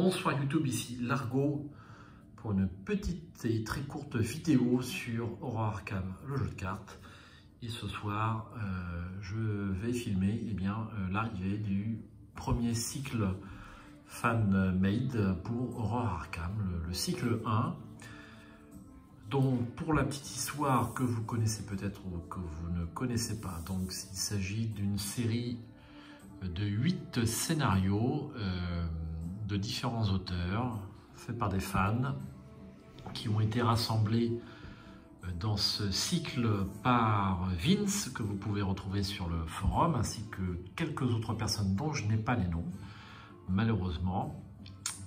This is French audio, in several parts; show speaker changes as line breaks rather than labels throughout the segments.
Bonsoir YouTube, ici Largo pour une petite et très courte vidéo sur Horror Arkham, le jeu de cartes. Et ce soir, euh, je vais filmer eh euh, l'arrivée du premier cycle fan-made pour Horror Arkham, le, cycle 1. Donc pour la petite histoire que vous connaissez peut-être ou que vous ne connaissez pas, donc il s'agit d'une série de 8 scénarios euh, de différents auteurs, faits par des fans, qui ont été rassemblés euh, dans ce cycle par Vince, que vous pouvez retrouver sur le forum, ainsi que quelques autres personnes dont je n'ai pas les noms, malheureusement.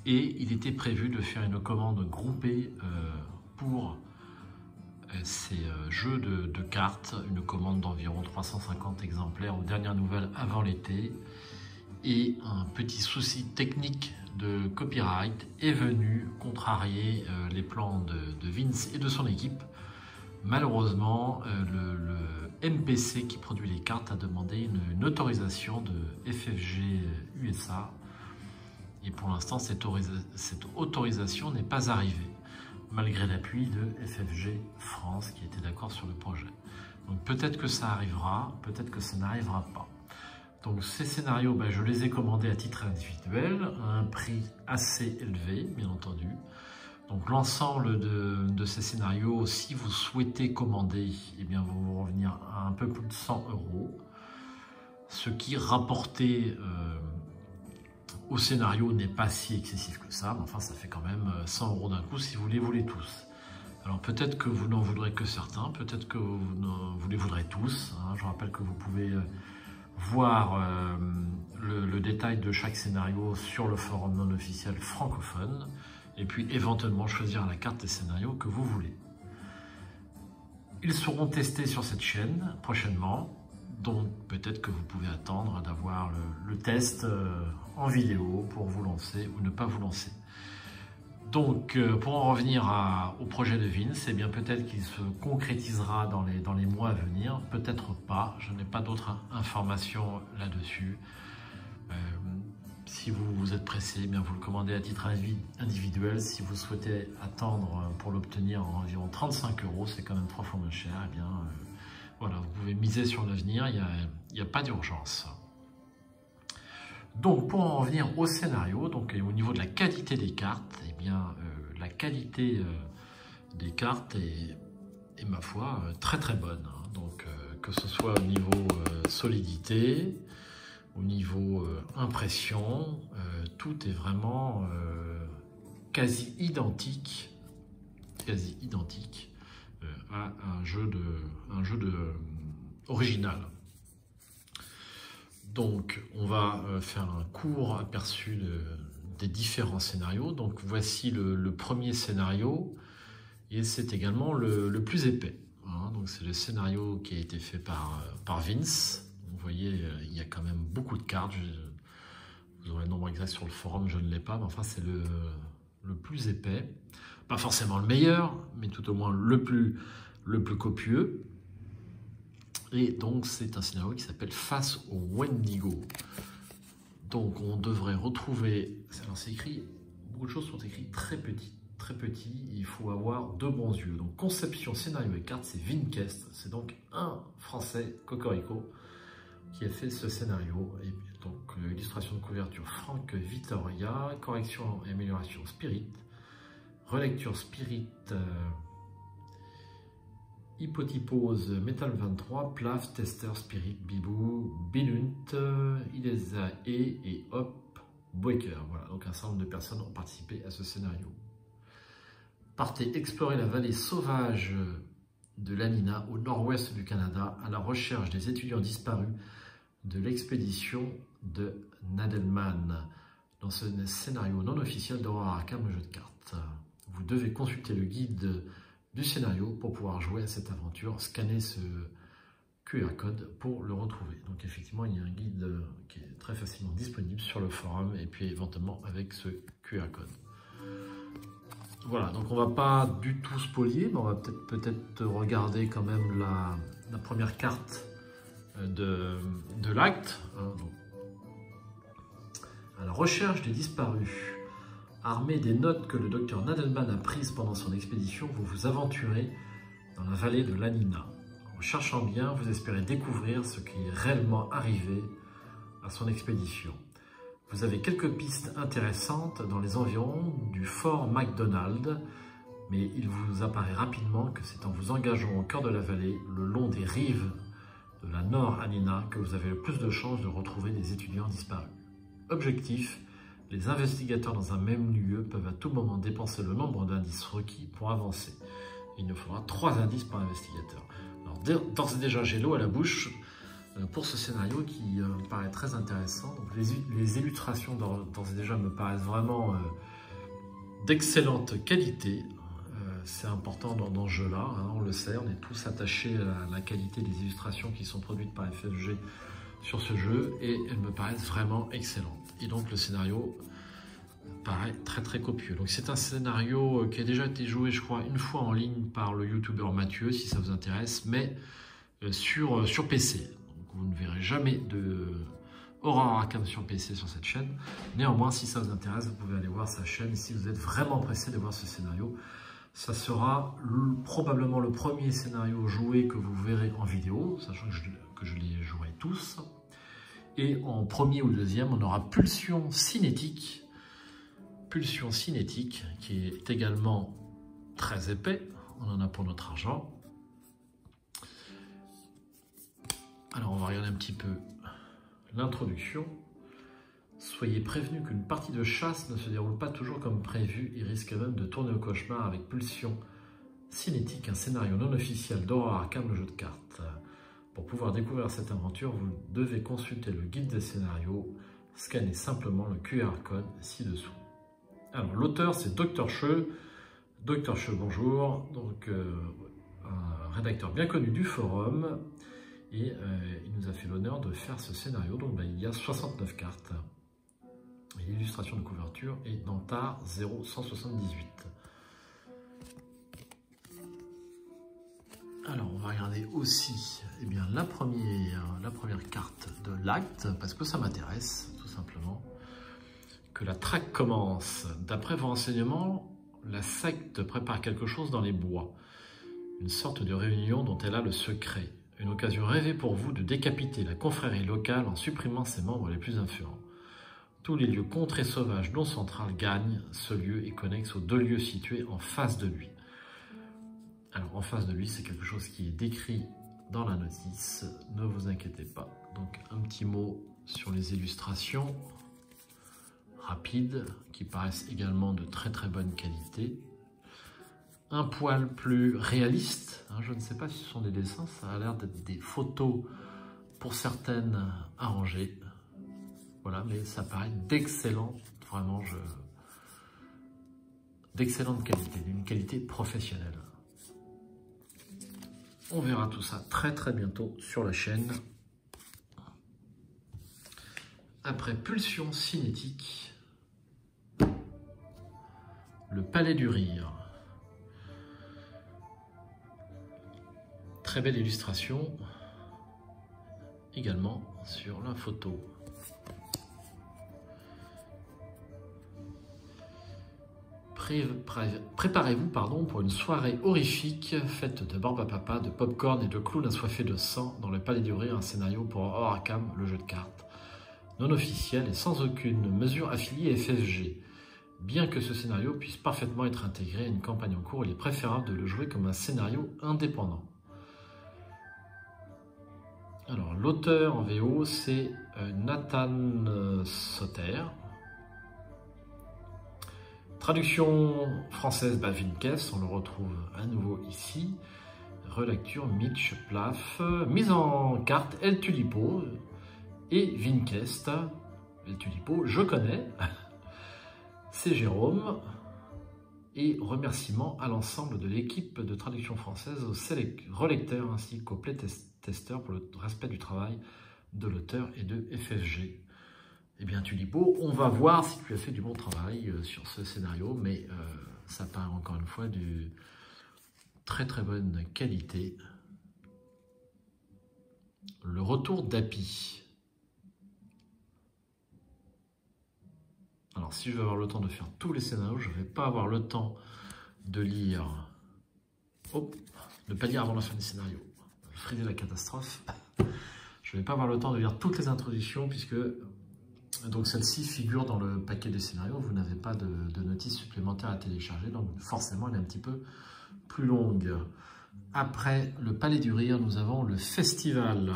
Et il était prévu de faire une commande groupée euh, pour euh, ces jeux de, de, cartes, une commande d'environ 350 exemplaires aux dernières nouvelles avant l'été. Et un petit souci technique de copyright est venu contrarier euh, les plans de, Vince et de son équipe. Malheureusement, euh, le, MPC qui produit les cartes a demandé une, autorisation de FFG USA et pour l'instant cette, cette, autorisation n'est pas arrivée malgré l'appui de FFG France qui était d'accord sur le projet. Donc peut-être que ça arrivera, peut-être que ça n'arrivera pas. Donc ces scénarios, ben, je les ai commandés à titre individuel, à un prix assez élevé, bien entendu. Donc l'ensemble de, ces scénarios, si vous souhaitez commander, eh bien, vous revenir à un peu plus de 100 euros. Ce qui, rapporté euh, au scénario, n'est pas si excessif que ça, mais enfin, ça fait quand même 100 euh, euros d'un coup si vous les voulez tous. Alors peut-être que vous n'en voudrez que certains, peut-être que vous, les voudrez tous. Hein. Je rappelle que vous pouvez... Euh, voir euh, le, détail de chaque scénario sur le forum non officiel francophone et puis éventuellement choisir la carte des scénarios que vous voulez. Ils seront testés sur cette chaîne prochainement, donc peut-être que vous pouvez attendre d'avoir le, test euh, en vidéo pour vous lancer ou ne pas vous lancer. Donc, euh, pour en revenir au projet de Vince, eh bien peut-être qu'il se concrétisera dans les, dans les mois à venir, peut-être pas. Je n'ai pas d'autres informations là-dessus. Euh, si vous, vous êtes pressé, eh bien vous le commandez à titre individuel. Si vous souhaitez attendre pour l'obtenir en environ 35 euros, c'est quand même trois fois moins cher. Eh bien, euh, voilà, vous pouvez miser sur l'avenir. Il n'y a, a pas d'urgence. Donc, pour en revenir au scénario, donc au niveau de la qualité des cartes, eh bien, euh, la qualité euh, des cartes est, ma foi, euh, très très bonne. Hein. Donc, que ce soit au niveau solidité, au niveau impression, tout est vraiment quasi identique, quasi identique à un jeu de, original. Donc, on va euh, faire un court aperçu des différents scénarios. Donc, voici le, premier scénario, et c'est également le, plus épais. Hein. Donc, c'est le scénario qui a été fait par, par Vince. Vous voyez, euh, il y a quand même beaucoup de cartes. vous aurez le nombre exact sur le forum, je ne l'ai pas, mais enfin, c'est le, plus épais. Pas forcément le meilleur, mais tout au moins le plus copieux. Et donc, c'est un scénario qui s'appelle Face au Wendigo. Donc, on devrait retrouver... Alors, c'est écrit... Beaucoup de choses sont écrites très petit, très petit. Il faut avoir deux bons yeux. Donc, conception, scénario et carte, c'est Vinkest. C'est donc un Français, Cocorico, qui a fait ce scénario. Et donc, euh, illustration de couverture, Franck Vittoria. Correction et amélioration, Spirit. Relecture, Spirit... Euh, Hypotypose Metal 23, Plaf, Tester, Spirit, Bibou, Bilunt, Ilesa et, et Hop, Breaker. Voilà, donc un certain nombre de personnes ont participé à ce scénario. Partez explorer la vallée sauvage de l'Anina au nord-ouest du Canada à la recherche des étudiants disparus de l'expédition de Nadelman dans ce scénario non officiel d'Aurora Arkham, le jeu de cartes. Vous devez consulter le guide du scénario pour pouvoir jouer à cette aventure, scanner ce QR code pour le retrouver. Donc effectivement, il y a un guide qui est très facilement disponible sur le forum et puis éventuellement avec ce QR code. Voilà, donc on va pas du tout spolier, mais on va peut-être peut-être regarder quand même la, première carte euh, de, de l'acte. Hein, à la recherche des disparus. Armé des notes que le docteur Nadelman a prises pendant son expédition, vous vous aventurez dans la vallée de l'Anina. En cherchant bien, vous espérez découvrir ce qui est réellement arrivé à son expédition. Vous avez quelques pistes intéressantes dans les environs du fort MacDonald, mais il vous apparaît rapidement que c'est en vous engageant au cœur de la vallée, le long des rives de la Nord Anina, que vous avez le plus de chances de retrouver des étudiants disparus. Objectif, les investigateurs dans un même lieu peuvent à tout moment dépenser le nombre d'indices requis pour avancer. Il nous faudra trois indices par investigateur. Alors, d'ores et déjà, j'ai l'eau à la bouche euh, pour ce scénario qui euh, me paraît très intéressant. les, illustrations d'ores et déjà me paraissent vraiment euh, d'excellente qualité. C'est important dans, ce jeu-là, hein, on le sait, on est tous attachés à la qualité des illustrations qui sont produites par FFG sur ce jeu et elles me paraissent vraiment excellentes. Et donc le scénario paraît très très copieux. Donc c'est un scénario qui a déjà été joué je crois une fois en ligne par le youtubeur Mathieu si ça vous intéresse, mais euh, sur, euh, sur PC. Donc vous ne verrez jamais de Horror Arkham sur PC sur cette chaîne. Néanmoins si ça vous intéresse vous pouvez aller voir sa chaîne si vous êtes vraiment pressé de voir ce scénario. Ça sera probablement le premier scénario joué que vous verrez en vidéo, sachant que que je les jouerai tous. Et en premier ou deuxième, on aura Pulsion Cinétique. Pulsion Cinétique, qui est également très épais. On en a pour notre argent. Alors, on va regarder un petit peu l'introduction. Soyez prévenus qu'une partie de chasse ne se déroule pas toujours comme prévu. Il risque même de tourner au cauchemar avec Pulsion Cinétique, un scénario non officiel d'horreur arcane, le jeu de cartes. Pour pouvoir découvrir cette aventure, vous devez consulter le guide des scénarios, scanner simplement le QR code ci-dessous. Alors, l'auteur, c'est Dr. Che. Dr. Che, bonjour. Donc, euh, un rédacteur bien connu du forum. Et euh, il nous a fait l'honneur de faire ce scénario. Donc, ben, il y a 69 cartes. L'illustration de couverture est dans TAR 0178. Alors, on va regarder aussi eh bien, la, première, carte de l'acte, parce que ça m'intéresse, tout simplement. Que la traque commence. D'après vos renseignements, la secte prépare quelque chose dans les bois. Une sorte de réunion dont elle a le secret. Une occasion rêvée pour vous de décapiter la confrérie locale en supprimant ses membres les plus influents. Tous les lieux contrés sauvages dont Central gagnent ce lieu est connexe aux deux lieux situés en face de lui. Alors en face de lui, c'est quelque chose qui est décrit dans la notice, ne vous inquiétez pas. Donc un petit mot sur les illustrations rapides, qui paraissent également de très très bonne qualité. Un poil plus réaliste, hein, je ne sais pas si ce sont des dessins, ça a l'air d'être des photos pour certaines arrangées. Voilà, mais ça paraît d'excellent, vraiment, d'excellente qualité, d'une qualité professionnelle. On verra tout ça très très bientôt sur la chaîne. Après Pulsion Cinétique, le Palais du Rire. Très belle illustration également sur la photo. Préparez-vous pardon, pour une soirée horrifique faite de barbe à papa, de popcorn et de clowns assoiffés de sang dans le Palais du Rire, un scénario pour Horacam, le jeu de cartes. Non officiel et sans aucune mesure affiliée FFG. Bien que ce scénario puisse parfaitement être intégré à une campagne en cours, il est préférable de le jouer comme un scénario indépendant. Alors, l'auteur en VO, c'est euh, Nathan euh, Soter. Traduction française, bah, Vinkes, on le retrouve à nouveau ici. Relecture, Mitch Plaf. Mise en carte, El Tulipo et Vinkest. El Tulipo, je connais. C'est Jérôme. Et remerciements à l'ensemble de l'équipe de traduction française, aux relecteurs ainsi qu'aux playtesters pour le respect du travail de l'auteur et de FFG. Eh bien, Tulipo, on va voir si tu as fait du bon travail euh, sur ce scénario, mais euh, ça part encore une fois de très très bonne qualité. Le retour d'Api. Alors, si je vais avoir le temps de faire tous les scénarios, je ne vais pas avoir le temps de lire... Hop, ne pas lire avant la fin du scénario. Frider la catastrophe. Je ne vais pas avoir le temps de lire toutes les introductions puisque donc celle-ci figure dans le paquet des scénarios. Vous n'avez pas de, de notice supplémentaire à télécharger, donc forcément elle est un petit peu plus longue. Après le Palais du Rire, nous avons le festival.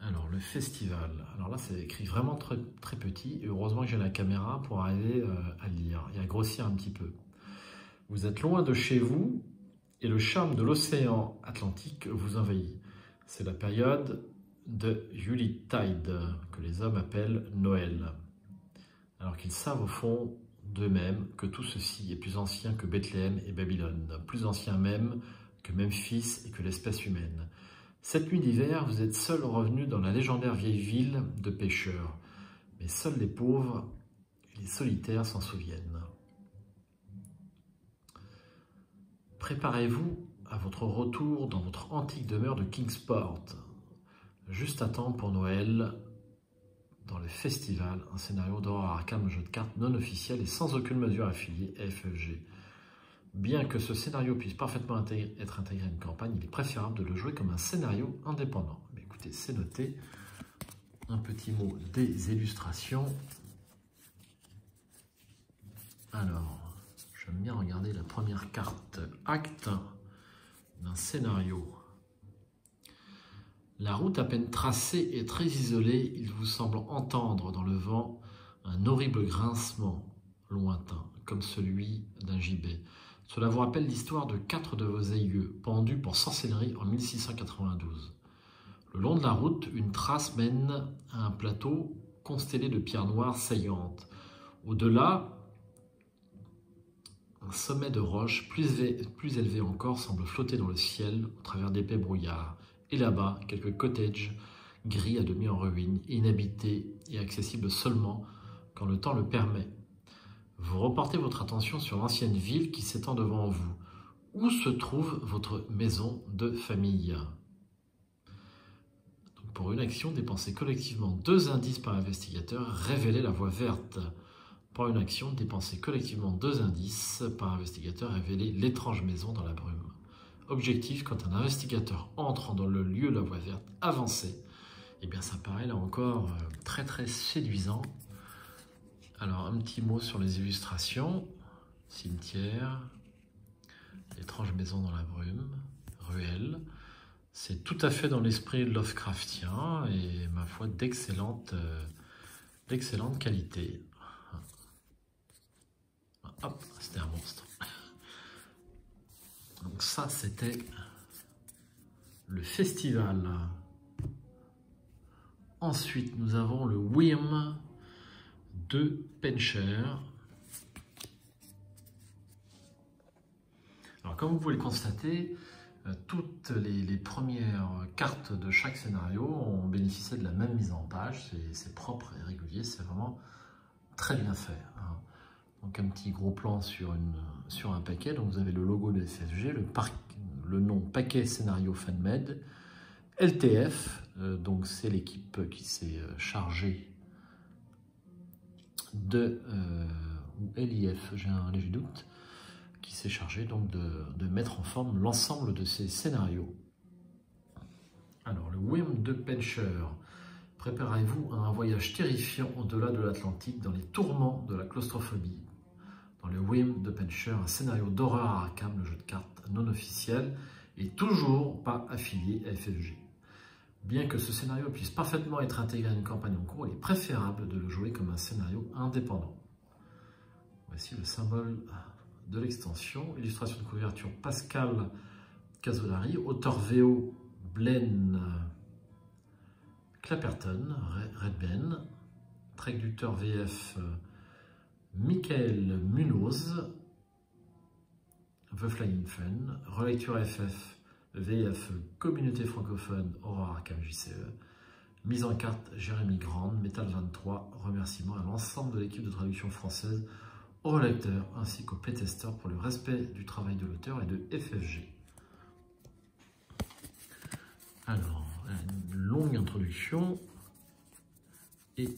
Alors, le festival. Alors là, c'est écrit vraiment très, très petit. Et heureusement que j'ai la caméra pour arriver euh, à lire et à grossir un petit peu. Vous êtes loin de chez vous et le charme de l'océan Atlantique vous envahit. C'est la période de Tide que les hommes appellent Noël. Alors qu'ils savent au fond d'eux-mêmes que tout ceci est plus ancien que Bethléem et Babylone, plus ancien même que Memphis et que l'espèce humaine. Cette nuit d'hiver, vous êtes seul revenu dans la légendaire vieille ville de pêcheurs, mais seuls les pauvres et les solitaires s'en souviennent. Préparez-vous à votre retour dans votre antique demeure de Kingsport, juste à temps pour Noël, dans le festival, un scénario d'horreur arcane jeu de cartes non officiel et sans aucune mesure affiliée FFG. Bien que ce scénario puisse parfaitement être intégré à une campagne, il est préférable de le jouer comme un scénario indépendant. Mais écoutez, c'est noté. Un petit mot des illustrations. Alors, j'aime bien regarder la première carte acte d'un scénario. La route à peine tracée est très isolée, il vous semble entendre dans le vent un horrible grincement lointain, comme celui d'un gibet. Cela vous rappelle l'histoire de quatre de vos aïeux, pendus pour sorcellerie en 1692. Le long de la route, une trace mène à un plateau constellé de pierres noires saillantes. Au-delà, un sommet de roche plus élevé, encore semble flotter dans le ciel au travers d'épais brouillards. Et là-bas, quelques cottages gris à demi en ruine, inhabités et accessibles seulement quand le temps le permet. Vous reportez votre attention sur l'ancienne ville qui s'étend devant vous. Où se trouve votre maison de famille? Pour une action, dépensez collectivement deux indices par investigateur, révélez la voie verte. Pour une action, dépensez collectivement deux indices par investigateur, révélez l'étrange maison dans la brume. Objectif, quand un investigateur entre dans le lieu de la voie verte avancée, eh bien ça paraît là encore euh, très très séduisant alors, un petit mot sur les illustrations. Cimetière, étrange maison dans la brume, ruelle. C'est tout à fait dans l'esprit Lovecraftien et, ma foi, d'excellente euh, qualité. Hop, c'était un monstre. Donc ça, c'était le festival. Ensuite, nous avons le WIM de Pencher. Alors, comme vous pouvez le constater, euh, toutes les, premières cartes de chaque scénario ont bénéficié de la même mise en page. C'est propre et régulier, c'est vraiment très bien fait. Hein. Donc un petit gros plan sur, un paquet. Donc vous avez le logo de SFG, le, nom paquet scénario FanMed, LTF, euh, donc c'est l'équipe qui s'est euh, chargée de euh, ou LIF, j'ai un léger doute, qui s'est chargé donc de, mettre en forme l'ensemble de ces scénarios. Alors, le Whim de Pencher. Préparez-vous à un voyage terrifiant au-delà de l'Atlantique dans les tourments de la claustrophobie. Dans le Whim de Pencher, un scénario d'horreur à Arkham, le jeu de cartes non officiel, et toujours pas affilié à FFG. Bien que ce scénario puisse parfaitement être intégré à une campagne en cours, il est préférable de le jouer comme un scénario indépendant. Voici le symbole de l'extension. Illustration de couverture Pascal Casolari, auteur VO Blaine Clapperton, Redben, traducteur VF Michael Munoz, The Flying Fun, relecture FF VF Communauté francophone Aurore Arkham JCE. Mise en carte Jérémy Grande, Metal 23. Remerciements à l'ensemble de l'équipe de traduction française, aux lecteurs ainsi qu'aux playtesters pour le respect du travail de l'auteur et de FFG. Alors, longue introduction. Et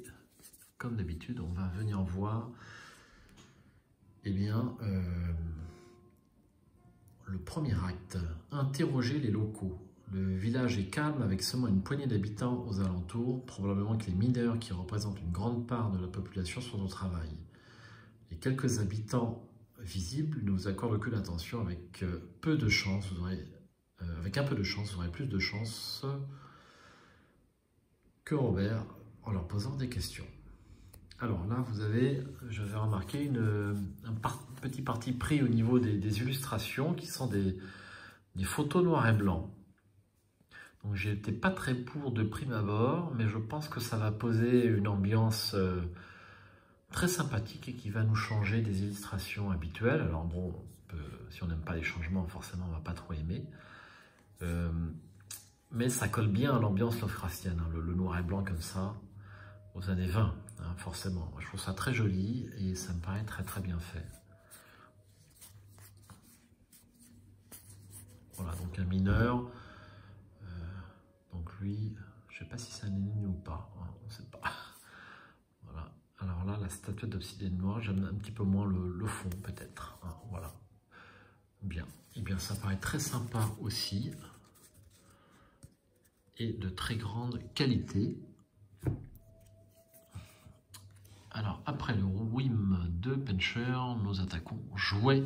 comme d'habitude, on va venir voir eh bien, euh, le premier acte, interroger les locaux. Le village est calme avec seulement une poignée d'habitants aux alentours, probablement que les mineurs qui représentent une grande part de la population sont au travail. Les quelques habitants visibles ne vous accordent aucune attention avec euh, peu de chance, euh, avec un peu de chance, vous aurez plus de chance que Robert en leur posant des questions. Alors là, vous avez, je vais remarquer, une, un petit parti pris au niveau des, illustrations qui sont des, photos noir et blanc. Donc j'étais pas très pour de prime abord, mais je pense que ça va poser une ambiance euh, très sympathique et qui va nous changer des illustrations habituelles. Alors bon, si on n'aime pas les changements, forcément on va pas trop aimer. Euh, mais ça colle bien à l'ambiance Lovecraftienne, hein, le, noir et blanc comme ça, aux années 20, hein, forcément. Je trouve ça très joli et ça me paraît très très bien fait. Voilà, donc un mineur. Euh, donc lui, je ne sais pas si c'est un ennemi ou pas, hein, on sait pas. Voilà. Alors là, la statuette d'obsidienne noire, j'aime un petit peu moins le, fond peut-être. voilà. Bien. Eh bien, ça paraît très sympa aussi de très grande qualité. Alors, après le Wim de Pencher, nous attaquons Jouet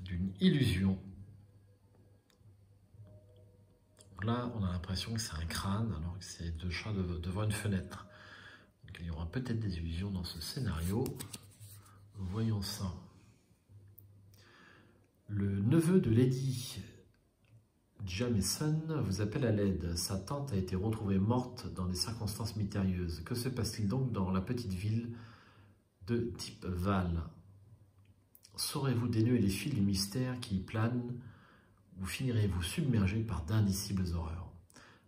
d'une illusion. Là, on a l'impression que c'est un crâne, alors que c'est deux chats devant une fenêtre. il y aura peut-être des illusions dans ce scénario. Voyons ça. Le neveu de Lady Jamison vous appelle à l'aide. Sa tante a été retrouvée morte dans des circonstances mystérieuses. Que se passe-t-il donc dans la petite ville de Type Val Saurez-vous dénouer les fils du mystère qui y planent ou finirez-vous submergé par d'indicibles horreurs?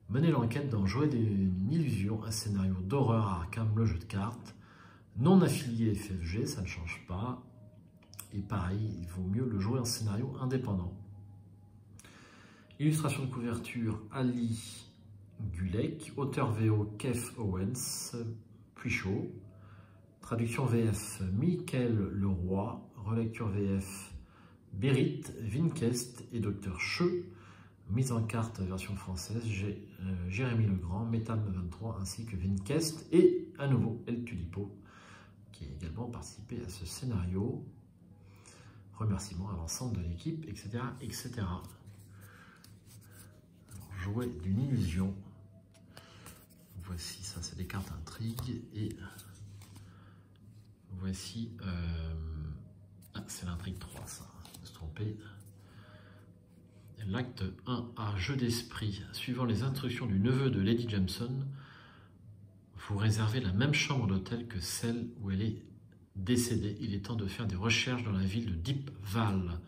Menez l'enquête dans Jouer d'une illusion, un scénario d'horreur à Arkham, le jeu de cartes. Non affilié FFG, ça ne change pas. Et pareil, il vaut mieux le jouer en scénario indépendant. Illustration de couverture Ali Gulek, auteur VO Kev Owens, Puichot, traduction VF Michael Leroy, relecture VF Berit, Vinkest et Dr Che, mise en carte version française euh, Jérémy Legrand, Métal 23 ainsi que Vinkest et à nouveau El Tulipo qui a également participé à ce scénario. Remerciements à l'ensemble de l'équipe, etc. etc jouet d'une illusion. Voici, ça c'est des cartes intrigues. Et voici, euh, ah, c'est l'intrigue 3 ça, je me. L'acte 1A, jeu d'esprit. Suivant les instructions du neveu de Lady Jameson, vous réservez la même chambre d'hôtel que celle où elle est décédée. Il est temps de faire des recherches dans la ville de Deep Val.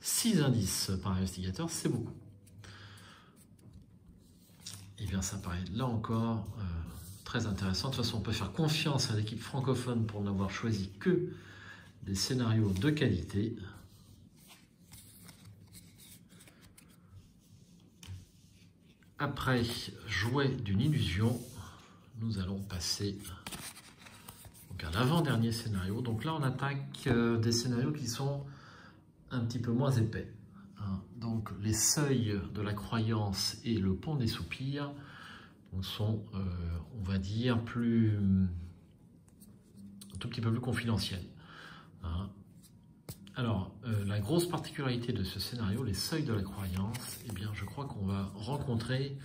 6 indices par investigateur, c'est beaucoup. Eh bien ça paraît là encore euh, très intéressant. De toute façon, on peut faire confiance à l'équipe francophone pour n'avoir choisi que des scénarios de qualité. Après jouer d'une illusion, nous allons passer à l'avant-dernier scénario. Donc là, on attaque euh, des scénarios qui sont un petit peu moins épais. Donc les seuils de la croyance et le pont des soupirs sont, euh, on va dire, plus un tout petit peu plus confidentiels. Hein. Alors, euh, la grosse particularité de ce scénario, les seuils de la croyance, eh bien, je crois qu'on va rencontrer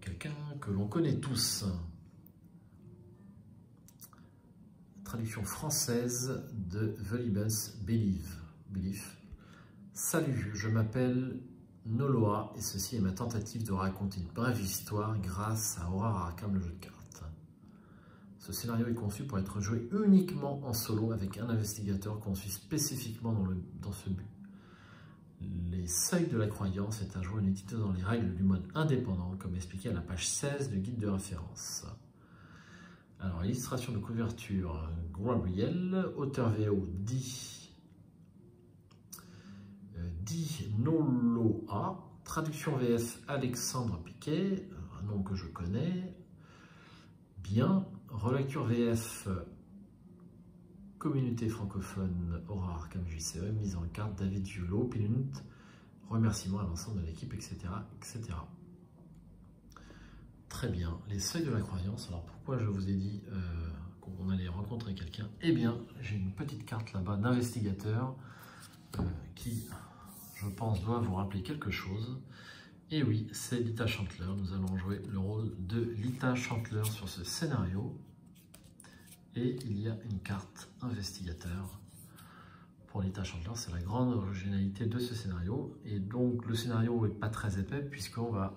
quelqu'un que l'on connaît tous. Traduction française de The. Believe. Salut, je m'appelle Noloa et ceci est ma tentative de raconter une brève histoire grâce à Aurora Arkham, le jeu de cartes. Ce scénario est conçu pour être joué uniquement en solo avec un investigateur conçu spécifiquement dans, ce but. Les seuils de la croyance est un jeu inédité dans les règles du mode indépendant, comme expliqué à la page 16 du guide de référence. Alors, illustration de couverture, Gabriel, auteur VO dit Dinoloa, traduction VF Alexandre Piquet, un nom que je connais. Bien, relecture VF, communauté francophone, Aura Arkham JCE, mise en carte, David Julot, Pilunit, remerciements à l'ensemble de l'équipe, etc., etc. Très bien, les seuils de la croyance. Alors pourquoi je vous ai dit euh, qu'on allait rencontrer quelqu'un? Eh bien, j'ai une petite carte là-bas d'investigateur euh, qui, je pense, doit vous rappeler quelque chose. Et oui, c'est Lita Chantler. Nous allons jouer le rôle de Lita Chantler sur ce scénario. Et il y a une carte investigateur pour Lita Chantler. C'est la grande originalité de ce scénario. Et donc, le scénario n'est pas très épais puisqu'on va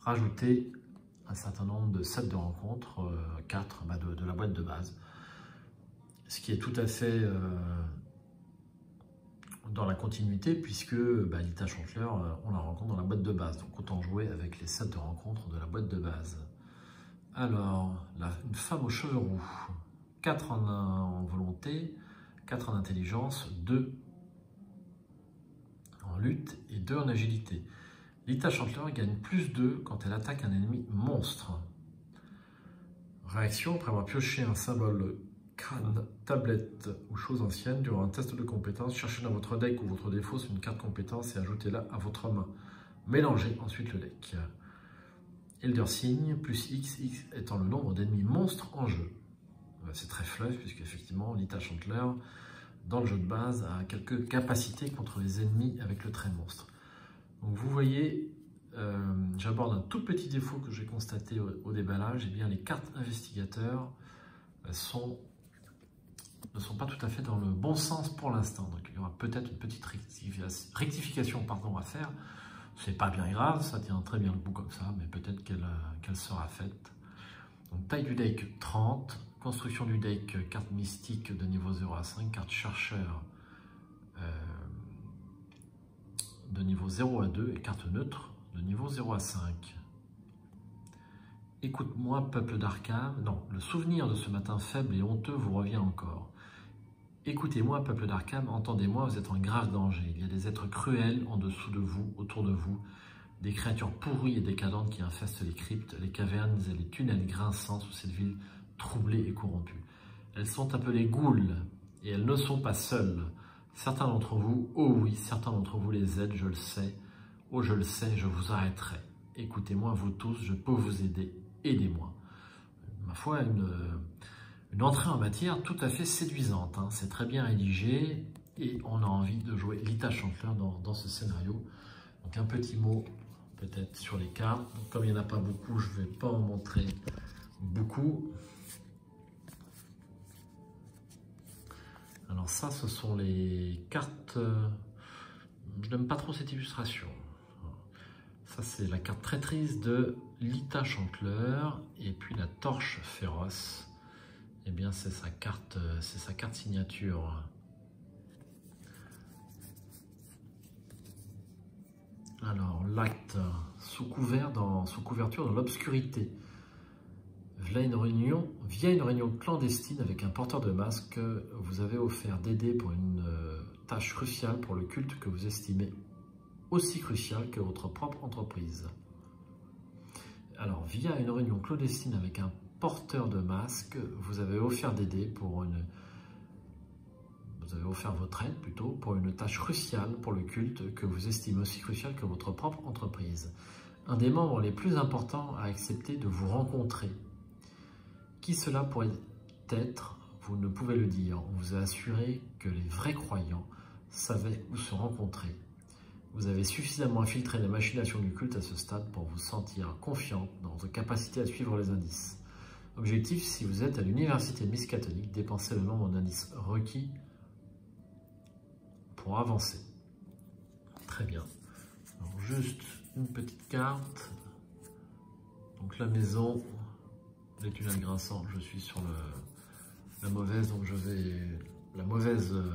rajouter un certain nombre de sets de rencontres, 4 euh, bah, de, la boîte de base. Ce qui est tout à fait euh, dans la continuité, puisque bah, Lita Chantler, euh, on la rencontre dans la boîte de base. Donc autant jouer avec les sets de rencontres de la boîte de base. Alors, une femme aux cheveux roux, 4 en, volonté, 4 en intelligence, 2 en lutte et 2 en agilité. Lita Chantler gagne plus 2 quand elle attaque un ennemi monstre. Réaction, après avoir pioché un symbole crâne, tablette ou chose ancienne durant un test de compétence, cherchez dans votre deck ou votre défaut sur une carte compétence et ajoutez-la à votre main. Mélangez ensuite le deck. Elder Signe, plus X, X étant le nombre d'ennemis monstres en jeu. C'est très fluff, puisque effectivement, Lita Chantler, dans le jeu de base, a quelques capacités contre les ennemis avec le trait monstre. Donc vous voyez, euh, j'aborde un tout petit défaut que j'ai constaté au, déballage, et eh bien les cartes investigateurs euh, sont ne sont pas tout à fait dans le bon sens pour l'instant. Donc il y aura peut-être une petite rectification pardon, à faire. C'est pas bien grave, ça tient très bien le bout comme ça, mais peut-être qu'elle euh, sera faite. Donc taille du deck 30, construction du deck carte mystique de niveau 0 à 5, carte chercheur euh, de niveau 0 à 2 et carte neutre de niveau 0 à 5. Écoute-moi, peuple d'Arkham. Non, le souvenir de ce matin faible et honteux vous revient encore. Écoutez-moi, peuple d'Arkham, entendez-moi, vous êtes en grave danger. Il y a des êtres cruels en dessous de vous, autour de vous, des créatures pourries et décadentes qui infestent les cryptes, les cavernes et les tunnels grinçants sous cette ville troublée et corrompue. Elles sont appelées ghouls, et elles ne sont pas seules. Certains d'entre vous, oh oui, certains d'entre vous les aident, je le sais. Oh, je le sais, je vous arrêterai. Écoutez-moi, vous tous, je peux vous aider. Aidez-moi. Ma foi, une une entrée en matière tout à fait séduisante. Hein. C'est très bien rédigé et on a envie de jouer Lita Chantler dans, ce scénario. Donc un petit mot peut-être sur les cartes. comme il n'y en a pas beaucoup, je ne vais pas en montrer beaucoup. Alors ça, ce sont les cartes... Je n'aime pas trop cette illustration. Ça, c'est la carte traîtrise de Lita Chantler et puis la torche féroce eh bien c'est sa carte, c'est sa carte signature. Alors l'acte sous couvert sous couverture dans l'obscurité. Via une réunion, via une réunion clandestine avec un porteur de masque, vous avez offert d'aider pour une euh, tâche cruciale pour le culte que vous estimez aussi crucial que votre propre entreprise. Alors, via une réunion clandestine avec un porteur de masque, vous avez offert d'aider pour une... Vous avez offert votre aide plutôt pour une tâche cruciale pour le culte que vous estimez aussi cruciale que votre propre entreprise. Un des membres les plus importants a accepté de vous rencontrer. Qui cela pourrait être Vous ne pouvez le dire. On vous a assuré que les vrais croyants savaient où se rencontrer. Vous avez suffisamment infiltré les machinations du culte à ce stade pour vous sentir confiant dans votre capacité à suivre les indices. Objectif, si vous êtes à l'université Miss-Catholique, dépensez le nombre d'indices requis pour avancer. Très bien. Juste une petite carte. Donc la maison, les tunnels grinçants, je suis sur la mauvaise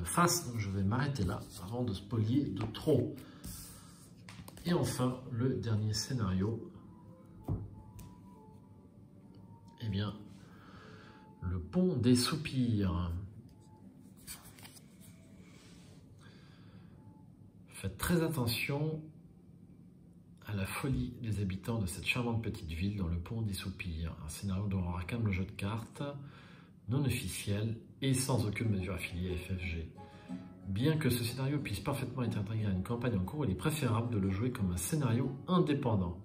face, donc je vais m'arrêter là avant de spolier de trop. Et enfin, le dernier scénario, eh bien, le pont des soupirs. Faites très attention à la folie des habitants de cette charmante petite ville dans le pont des soupirs. Un scénario dont Arkham, le jeu de cartes, non officiel et sans aucune mesure affiliée à FFG. Bien que ce scénario puisse parfaitement être intégré à une campagne en cours, il est préférable de le jouer comme un scénario indépendant.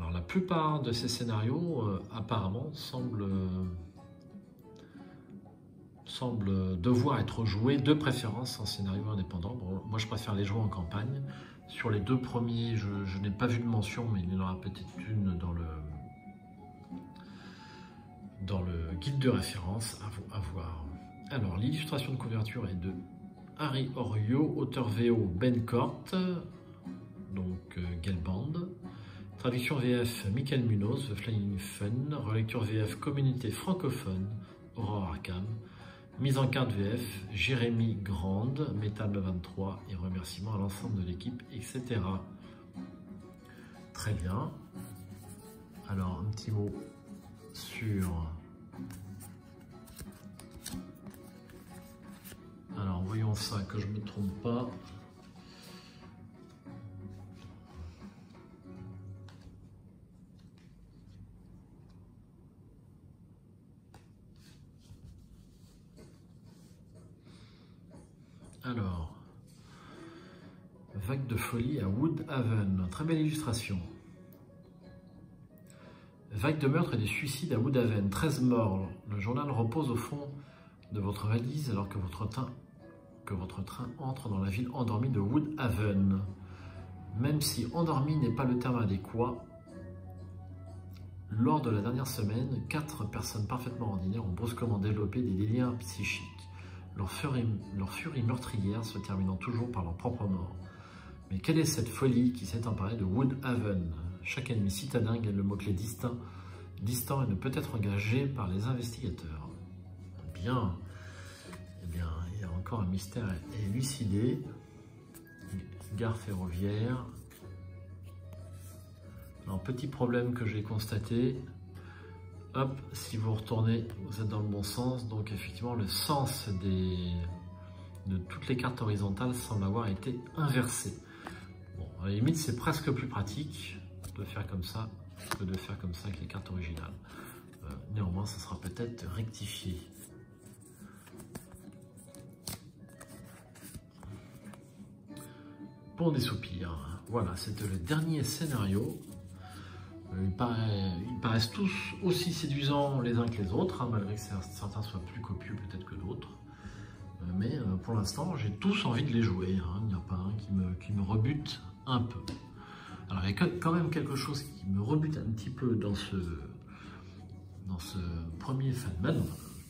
Alors la plupart de ces scénarios, euh, apparemment, semblent, semblent, devoir être joués de préférence en scénario indépendant. moi, je préfère les jouer en campagne. Sur les deux premiers, je, n'ai pas vu de mention, mais il y en aura peut-être une dans le, dans le guide de référence à, voir. Alors, l'illustration de couverture est de Harry Orio, auteur VO Ben Cort, donc euh. Traduction VF Michael Munoz, The Flying Fun. Relecture VF Communauté francophone, Aurore Arkham. Mise en carte VF Jérémy Grande, Metal 23 et remerciements à l'ensemble de l'équipe, etc. Très bien. Alors, un petit mot sur Alors voyons ça, que je ne me trompe pas. Alors, vague de folie à Woodhaven, très belle illustration. Vague de meurtre et de suicides à Woodhaven, 13 morts. Le journal repose au fond de votre valise alors que votre, train, que votre train entre dans la ville endormie de Woodhaven. Même si endormi n'est pas le terme adéquat, lors de la dernière semaine, quatre personnes parfaitement ordinaires ont brusquement développé des délires psychiques leur furie, meurtrière se terminant toujours par leur propre mort. Mais quelle est cette folie qui s'est emparée de Woodhaven? Chaque ennemi citadin gagne le mot-clé distinct, distant et ne peut être engagé par les investigateurs. Bien, eh bien, il y a encore un mystère élucidé. Gare ferroviaire. Alors, petit problème que j'ai constaté, hop, si vous retournez, vous êtes dans le bon sens. Donc effectivement, le sens de toutes les cartes horizontales semble avoir été inversé. Bon, à la limite, c'est presque plus pratique de faire comme ça que de faire comme ça avec les cartes originales. Euh, néanmoins, ça sera peut-être rectifié. Pour des soupirs. Voilà, c'était le dernier scénario euh, ils, paraissent tous aussi séduisants les uns que les autres, hein, malgré que certains soient plus copieux peut-être que d'autres. Euh, mais euh, pour l'instant, j'ai tous envie de les jouer. Hein. Il n'y a pas un qui me, qui me rebute un peu. Alors il y a quand même quelque chose qui me rebute un petit peu dans ce, dans ce premier Fatman.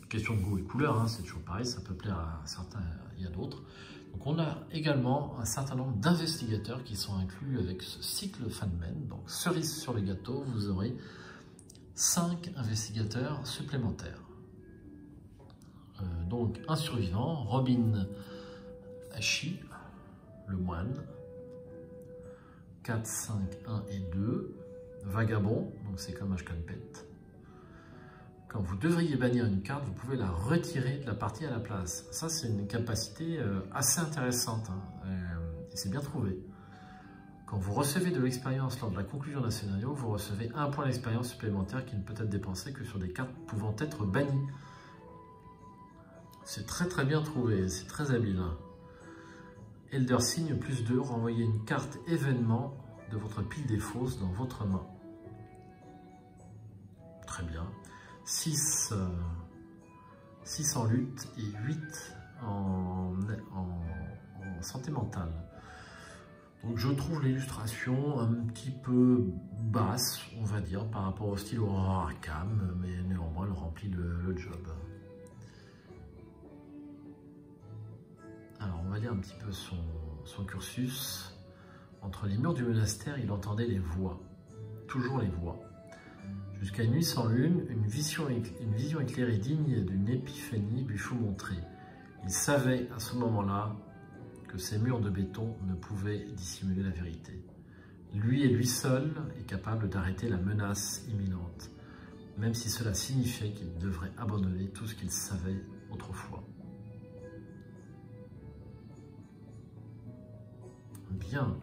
Question de goût et couleur, hein, c'est toujours pareil, ça peut plaire à certains, y a d'autres. Donc on a également un certain nombre d'investigateurs qui sont inclus avec ce cycle Fanmen. Donc cerise sur le gâteau, vous aurez 5 investigateurs supplémentaires. Euh, donc un survivant, Robin Hachi, le moine, 4, 5, 1 et 2, Vagabond, donc c'est comme Ashkanpet, quand vous devriez bannir une carte, vous pouvez la retirer de la partie à la place. Ça, c'est une capacité euh, assez intéressante hein. euh, et c'est bien trouvé. Quand vous recevez de l'expérience lors de la conclusion d'un scénario, vous recevez un point d'expérience supplémentaire qui ne peut être dépensé que sur des cartes pouvant être bannies. C'est très très bien trouvé, c'est très habile. Elder Signe plus 2, renvoyez une carte événement de votre pile des fausses dans votre main. Très bien. 6, euh, en lutte et 8 en, santé mentale. Donc je trouve l'illustration un petit peu basse, on va dire, par rapport au style Aurora Arkham, mais néanmoins elle remplit le, job. Alors on va lire un petit peu son, son cursus. Entre les murs du monastère, il entendait les voix, toujours les voix. Jusqu'à nuit sans lune, une vision, éclairée digne d'une épiphanie lui fut montrée. Il savait à ce moment-là que ces murs de béton ne pouvaient dissimuler la vérité. Lui et lui seul est capable d'arrêter la menace imminente, même si cela signifiait qu'il devrait abandonner tout ce qu'il savait autrefois. Bien,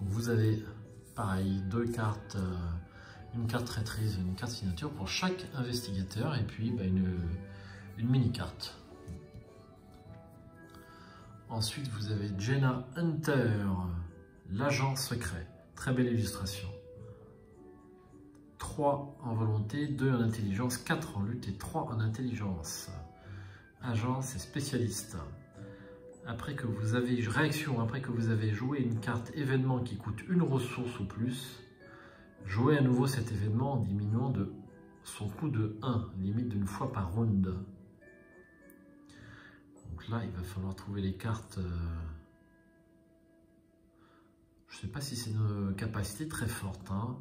vous avez pareil, deux cartes, euh, une carte traîtrise, une carte signature pour chaque investigateur, et puis bah, une, mini-carte. Ensuite, vous avez Jenna Hunter, l'agent secret. Très belle illustration. 3 en volonté, 2 en intelligence, 4 en lutte et 3 en intelligence. Agence et spécialiste. Après que vous avez réaction, après que vous avez joué une carte événement qui coûte une ressource ou plus, jouez à nouveau cet événement en diminuant de son coût de 1, limite d'une fois par round. Donc là, il va falloir trouver les cartes. Euh, je ne sais pas si c'est une capacité très forte. Hein.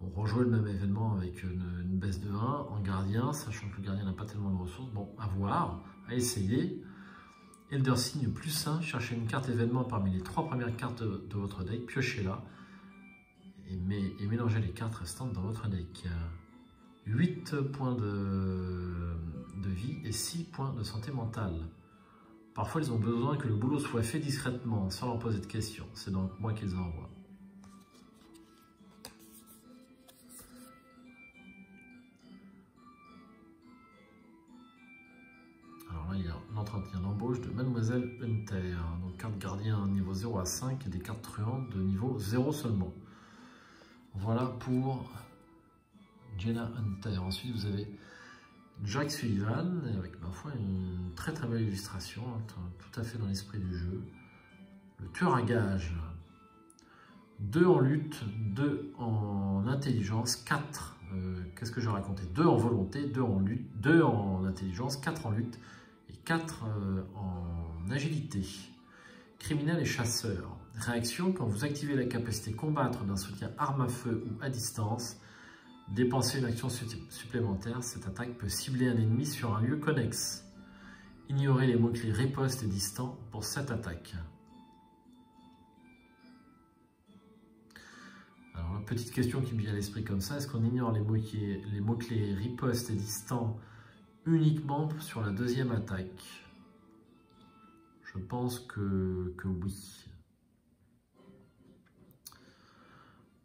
On rejoue le même événement avec une, baisse de 1 en gardien, sachant que le gardien n'a pas tellement de ressources. Bon, à voir, à essayer. Elder Signe plus 1, cherchez une carte événement parmi les trois premières cartes de, votre deck, piochez-la et, mélangez les cartes restantes dans votre deck. 8 points de, de vie et 6 points de santé mentale. Parfois, ils ont besoin que le boulot soit fait discrètement, sans leur poser de questions. C'est donc moi qu'ils envoient. Alors là, il y a l'entretien d'embauche de Mademoiselle Hunter. Donc, carte gardien niveau 0 à 5 et des cartes truandes de niveau 0 seulement. Voilà pour Jenna Hunter. Ensuite, vous avez Jack Sullivan, avec parfois une très très belle illustration, hein, tout à fait dans l'esprit du jeu. Le tueur à gage. Deux en lutte, deux en intelligence, quatre, euh, qu'est-ce que je racontais Deux en volonté, deux en lutte, deux en intelligence, quatre en lutte et quatre euh, en agilité. Criminel et chasseur. Réaction, quand vous activez la capacité combattre d'un soutien arme à feu ou à distance, Dépenser une action supplémentaire, cette attaque peut cibler un ennemi sur un lieu connexe. Ignorez les mots-clés riposte et distant pour cette attaque. Alors, petite question qui me vient à l'esprit comme ça, est-ce qu'on ignore les mots-clés mots riposte et distant uniquement sur la deuxième attaque? Je pense que, que oui.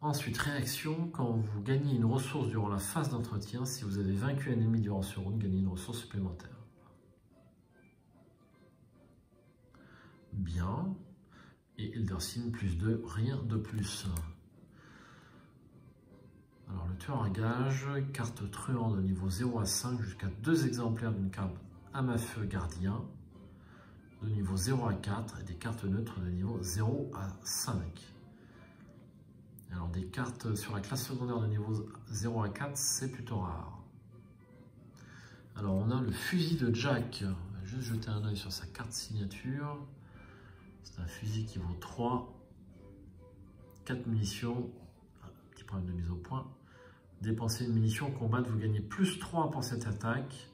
Ensuite, réaction, quand vous gagnez une ressource durant la phase d'entretien, si vous avez vaincu un ennemi durant ce round, gagnez une ressource supplémentaire. Bien. Et Eldersin plus 2, rien de plus. Alors le tueur à gage, carte truand de niveau 0 à 5 jusqu'à 2 exemplaires d'une carte à ma feu gardien de niveau 0 à 4 et des cartes neutres de niveau 0 à 5. Alors des cartes sur la classe secondaire de niveau 0 à 4, c'est plutôt rare. Alors on a le fusil de Jack. Juste jeter un oeil sur sa carte signature. C'est un fusil qui vaut 3. 4 munitions. Ah, petit problème de mise au point. Dépensez une munition, combattre, vous gagnez plus 3 pour cette attaque.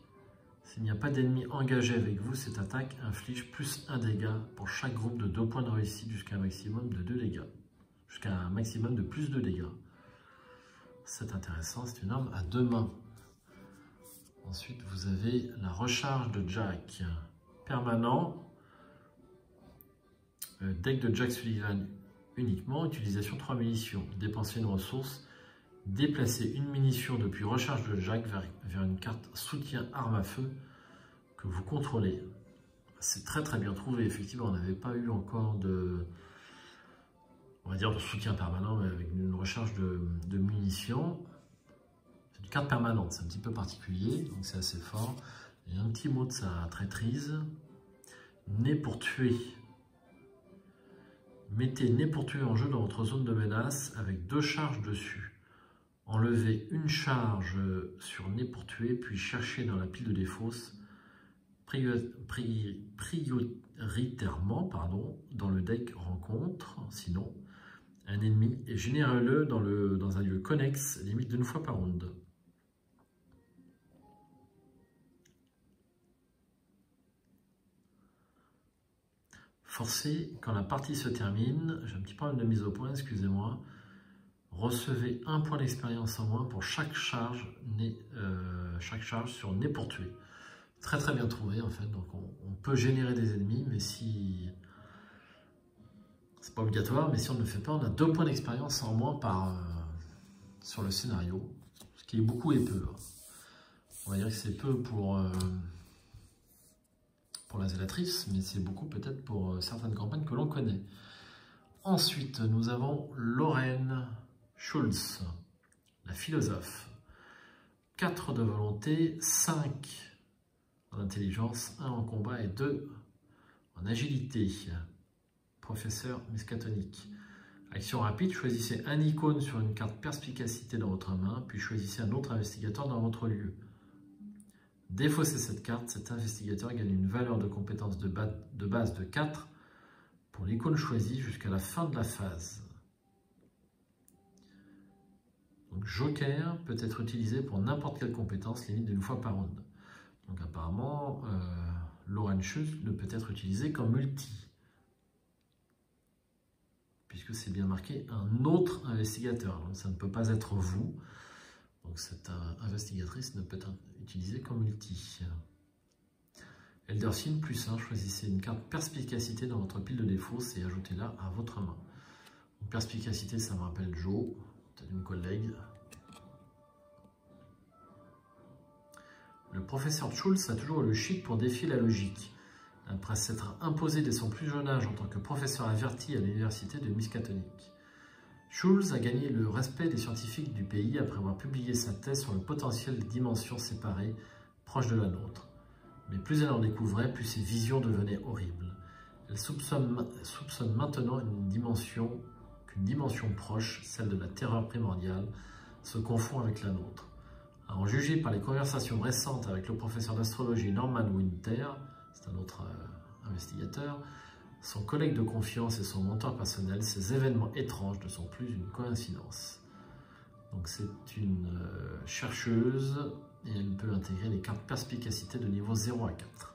S'il n'y a pas d'ennemi engagé avec vous, cette attaque inflige plus 1 dégât pour chaque groupe de 2 points de réussite jusqu'à un maximum de 2 dégâts jusqu'à un maximum de plus de dégâts. C'est intéressant, c'est une arme à deux mains. Ensuite, vous avez la recharge de Jack permanent. Euh, deck de Jack Sullivan uniquement, utilisation 3 munitions. Dépenser une ressource, déplacer une munition depuis recharge de Jack vers, vers une carte soutien arme à feu que vous contrôlez. C'est très très bien trouvé, effectivement, on n'avait pas eu encore de, on va dire de soutien permanent, mais avec une recharge de, munitions. C'est une carte permanente, c'est un petit peu particulier, donc c'est assez fort. Et un petit mot de sa traîtrise. Né pour tuer. Mettez né pour tuer en jeu dans votre zone de menace avec deux charges dessus. Enlevez une charge sur né pour tuer, puis cherchez dans la pile de défausse prioritairement pardon, dans le deck rencontre, sinon un ennemi et générez-le dans, dans un lieu connexe, limite d'une fois par ronde. Forcez, quand la partie se termine, j'ai un petit problème de mise au point, excusez-moi, recevez un point d'expérience en moins pour chaque charge, euh, chaque charge sur nez pour tuer. Très très bien trouvé en fait, donc on peut générer des ennemis, mais si pas obligatoire, mais si on ne le fait pas, on a deux points d'expérience en moins par, euh, sur le scénario, ce qui est beaucoup et peu. On va dire que c'est peu pour, euh, pour la zélatrice, mais c'est beaucoup peut-être pour euh, certaines campagnes que l'on connaît. Ensuite, nous avons Lorraine Schulz, la philosophe. 4 de volonté, 5 en intelligence, 1 en combat et 2 en agilité. Professeur miscatonique. Action rapide, choisissez un icône sur une carte perspicacité dans votre main, puis choisissez un autre investigateur dans votre lieu. Défaussez cette carte, cet investigateur gagne une valeur de compétence de, base de 4 pour l'icône choisie jusqu'à la fin de la phase. Joker peut être utilisé pour n'importe quelle compétence, limite d'une fois par ronde. Apparemment, euh, ne peut être utilisé qu'en multi. Puisque c'est bien marqué un autre investigateur. Ça ne peut pas être vous. Donc cette investigatrice ne peut être utilisée qu'en multi. Eldersin plus 1, choisissez une carte perspicacité dans votre pile de défauts et ajoutez-la à votre main. perspicacité, ça me rappelle Joe, peut-être une collègue. Le professeur Schulz a toujours le chic pour défier la logique. Après s'être imposé dès son plus jeune âge en tant que professeur averti à l'université de Miskatonic. Schulz a gagné le respect des scientifiques du pays après avoir publié sa thèse sur le potentiel des dimensions séparées proches de la nôtre. Mais plus elle en découvrait, plus ses visions devenaient horribles. Elle soupçonne, maintenant une dimension qu'une dimension proche, celle de la terreur primordiale, se confond avec la nôtre. À en juger par les conversations récentes avec le professeur d'astrologie Norman Winter, c'est un autre euh, investigateur, son collègue de confiance et son mentor personnel, ces événements étranges ne sont plus une coïncidence. Donc c'est une euh, chercheuse et elle peut intégrer les cartes perspicacité de niveau 0 à 4.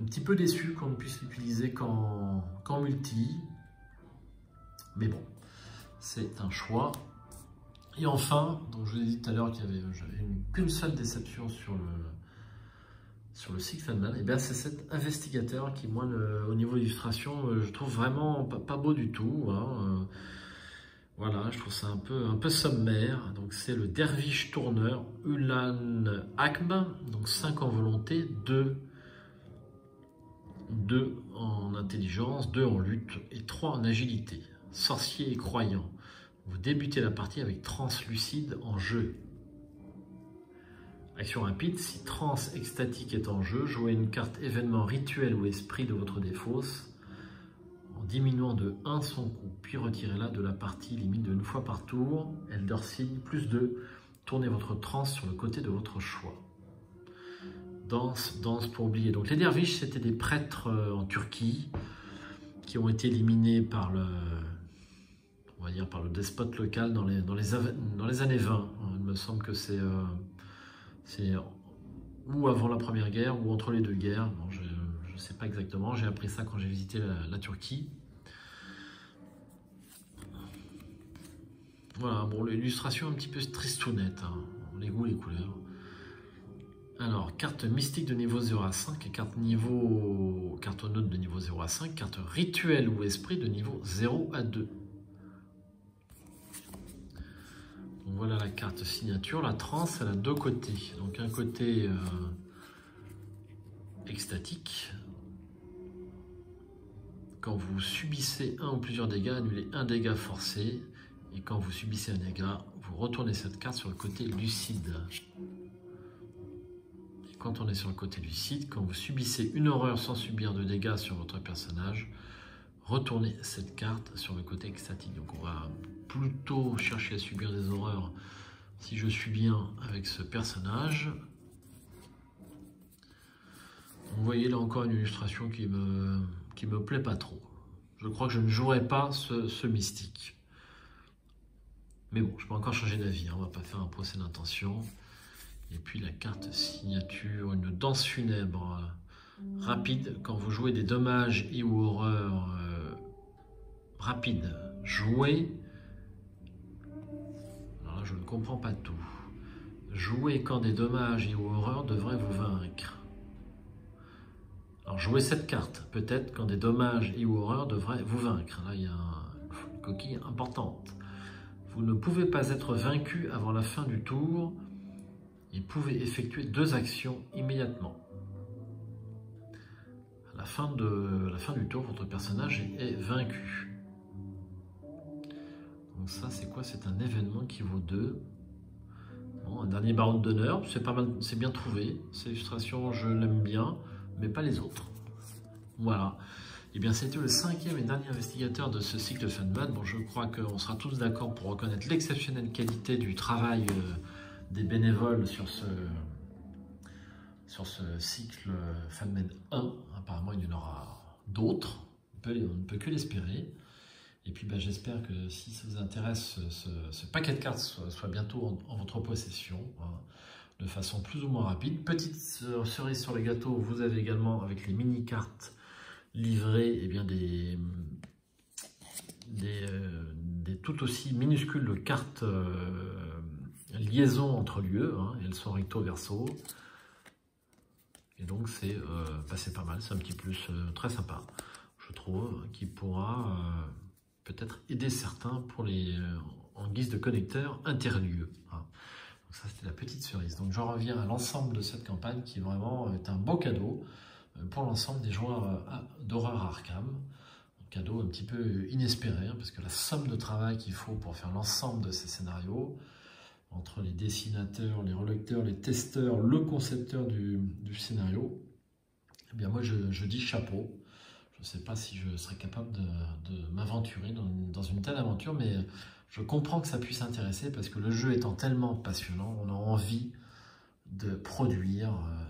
Un petit peu déçu qu'on ne puisse l'utiliser qu'en multi, mais bon, c'est un choix. Et enfin, donc je vous ai dit tout à l'heure qu'il y avait qu'une seule déception sur le, sur le Six et bien c'est cet investigateur qui, moi, au niveau illustration, euh, je trouve vraiment pas, beau du tout. Hein, euh, voilà, je trouve ça un peu, un peu sommaire. Donc c'est le derviche tourneur Ulan Akm, donc 5 en volonté, 2, 2 en intelligence, 2 en lutte et 3 en agilité. Sorcier et croyant. Vous débutez la partie avec translucide en jeu. Action rapide, si trans extatique est en jeu, jouez une carte événement rituel ou esprit de votre défausse en diminuant de 1 son coup, puis retirez-la de la partie limite de une fois par tour. Elder Sign plus 2, tournez votre trans sur le côté de votre choix. Danse, danse pour oublier. Donc les derviches, c'était des prêtres euh, en Turquie qui ont été éliminés par le, on despote local dans les années 20. Il me semble que c'est euh, c'est ou avant la première guerre ou entre les deux guerres. je ne sais pas exactement. J'ai appris ça quand j'ai visité la, Turquie. Voilà, bon, l'illustration un petit peu tristounette. Hein. Les goûts, les couleurs. Alors, carte mystique de niveau 0 à 5 et carte niveau carte note de niveau 0 à 5, carte rituel ou esprit de niveau 0 à 2. Voilà la carte signature. La trans, elle a deux côtés. Donc un côté euh, extatique. Quand vous subissez un ou plusieurs dégâts, annulez un dégât forcé. Et quand vous subissez un dégât, vous retournez cette carte sur le côté lucide. Et quand on est sur le côté lucide, quand vous subissez une horreur sans subir de dégâts sur votre personnage, retournez cette carte sur le côté extatique. Donc on va plutôt chercher à subir des horreurs si je suis bien avec ce personnage. Vous voyez là encore une illustration qui me, qui me plaît pas trop. Je crois que je ne jouerai pas ce, mystique. Mais bon, je peux encore changer d'avis, hein. on va pas faire un procès d'intention. Et puis la carte signature, une danse funèbre euh, rapide. Quand vous jouez des dommages et ou horreurs euh, rapides, jouez je ne comprends pas tout. Jouer quand des dommages et ou horreurs devraient vous vaincre. Alors Alors, jouez cette carte, peut-être quand des dommages et ou horreurs devraient vous vaincre. Là, il y a une coquille importante. Vous ne pouvez pas être vaincu avant la fin du tour et pouvez effectuer deux actions immédiatement. À la fin du tour, votre personnage est, vaincu. Donc ça, c'est quoi? C'est un événement qui vaut 2. un dernier baron d'honneur, c'est pas mal, c'est bien trouvé. Cette illustration, je l'aime bien, mais pas les autres. Voilà. Eh bien, c'était le cinquième et dernier investigateur de ce cycle Funbad. Bon, je crois qu'on sera tous d'accord pour reconnaître l'exceptionnelle qualité du travail euh, des bénévoles sur ce, sur ce cycle FunMed 1. Apparemment, il y en aura d'autres. On, ne peut que l'espérer. Et puis, ben, j'espère que si ça vous intéresse, ce, paquet de cartes soit, bientôt en, votre possession, hein, de façon plus ou moins rapide. Petite cerise sur le gâteau, vous avez également, avec les mini-cartes livrées, et eh bien, des, euh, des, tout aussi minuscules cartes euh, liaison entre lieux, hein, elles sont recto verso. Et donc c'est euh, pas mal, c'est un petit plus euh, très sympa, je trouve, qui pourra peut-être aider certains pour les, euh, en guise de connecteur interlieux. Hein. Donc ça c'était la petite cerise. Donc je reviens à l'ensemble de cette campagne qui vraiment est un beau cadeau pour l'ensemble des joueurs d'horreur Arkham. Un cadeau un petit peu inespéré, hein, parce que la somme de travail qu'il faut pour faire l'ensemble de ces scénarios, entre les dessinateurs, les relecteurs, les testeurs, le concepteur du, scénario, eh bien moi je, dis chapeau. Je ne sais pas si je serais capable de, m'aventurer dans, une telle aventure, mais je comprends que ça puisse intéresser parce que le jeu étant tellement passionnant, on a envie de produire. Euh,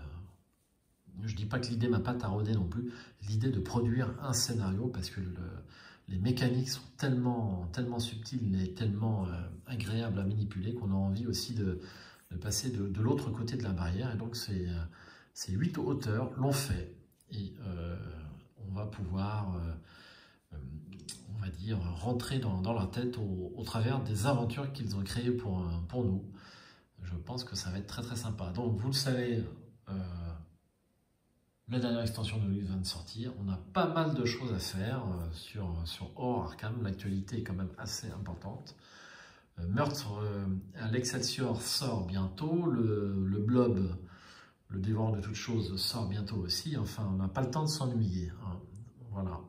je ne dis pas que l'idée m'a pas taraudé non plus, l'idée de produire un scénario parce que le, les mécaniques sont tellement, tellement subtiles et tellement euh, agréables à manipuler qu'on a envie aussi de, passer de, l'autre côté de la barrière. Et donc, ces, euh, huit auteurs l'ont fait. Et euh, on va pouvoir, on va dire, rentrer dans, leur tête au, travers des aventures qu'ils ont créées pour, pour nous. Je pense que ça va être très très sympa. Donc, vous le savez, la dernière extension de vient de sortir. On a pas mal de choses à faire euh, sur, sur Or Arkham. L'actualité est quand même assez importante. Euh, Meurtre euh, à l'Excelsior sort bientôt. Le, Blob, le dévorant de toutes choses, sort bientôt aussi. Enfin, on n'a pas le temps de s'ennuyer. Hein. Voilà.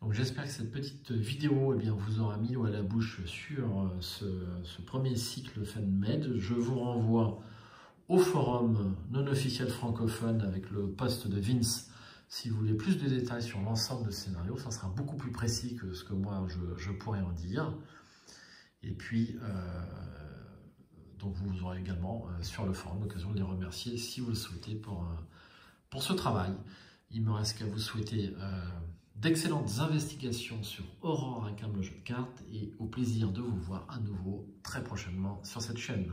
Donc j'espère que cette petite vidéo eh bien, vous aura mis l'eau à la bouche sur ce, ce premier cycle FanMed. Je vous renvoie au forum non officiel francophone avec le poste de Vince si vous voulez plus de détails sur l'ensemble de ce scénario. Ça sera beaucoup plus précis que ce que moi je, pourrais en dire. Et puis, euh, donc vous aurez également euh, sur le forum l'occasion de les remercier si vous le souhaitez pour, euh, ce travail. Il me reste qu'à vous souhaiter d'excellentes investigations sur Aurore Incam, le jeu de cartes, et au plaisir de vous voir à nouveau très prochainement sur cette chaîne.